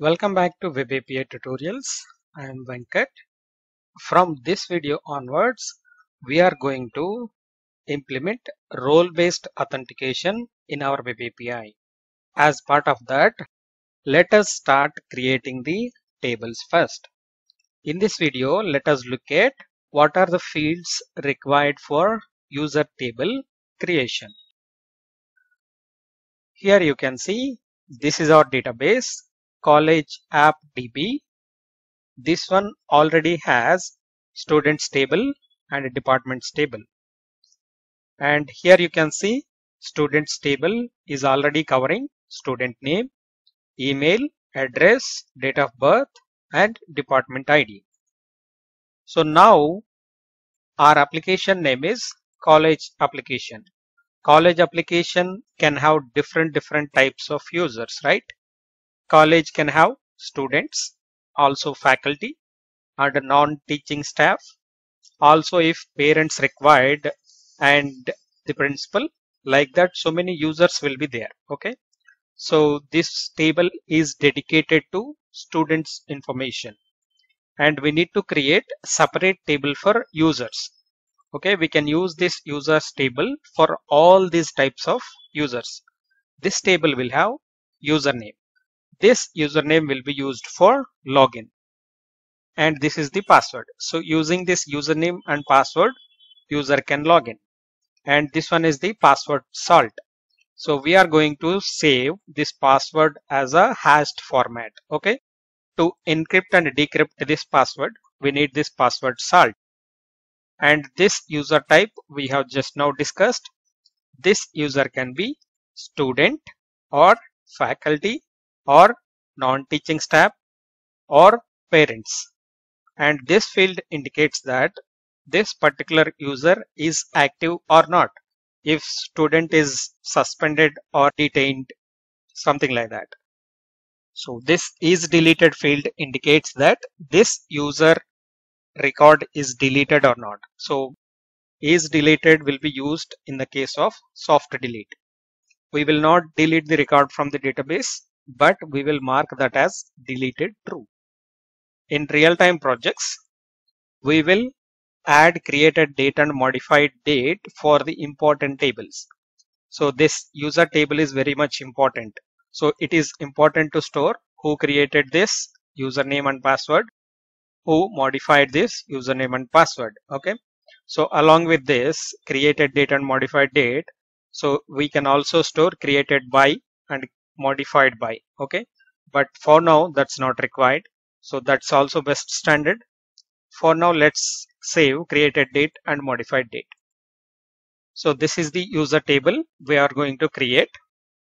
Welcome back to Web API tutorials. I am Venkat. From this video onwards, we are going to implement role-based authentication in our Web API. As part of that, let us start creating the tables first. In this video, let us look at what are the fields required for user table creation. Here you can see this is our database college app DB. This one already has students table and departments table. And here you can see students table is already covering student name, email, address, date of birth and department ID. So now our application name is college application. College application can have different different types of users, right? College can have students, also faculty and non-teaching staff. Also if parents required and the principal like that so many users will be there okay? So this table is dedicated to students information. And we need to create separate table for users okay? We can use this users table for all these types of users. This table will have username this username will be used for login. And this is the password. So using this username and password user can log in. And this one is the password salt. So we are going to save this password as a hashed format okay? To encrypt and decrypt this password we need this password salt. And this user type we have just now discussed. This user can be student or faculty or non-teaching staff or parents. And this field indicates that this particular user is active or not. If student is suspended or detained something like that. So this is deleted field indicates that this user record is deleted or not. So is deleted will be used in the case of soft delete. We will not delete the record from the database but we will mark that as deleted true. In real-time projects, we will add created date and modified date for the important tables. So this user table is very much important. So it is important to store who created this username and password, who modified this username and password. Okay. So along with this created date and modified date, so we can also store created by and modified by okay? But for now that's not required. So that's also best standard. For now let's save created date and modified date. So this is the user table we are going to create.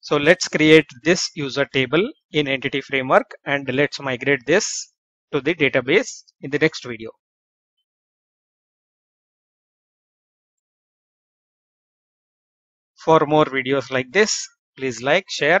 So let's create this user table in entity framework and let's migrate this to the database in the next video. For more videos like this please like share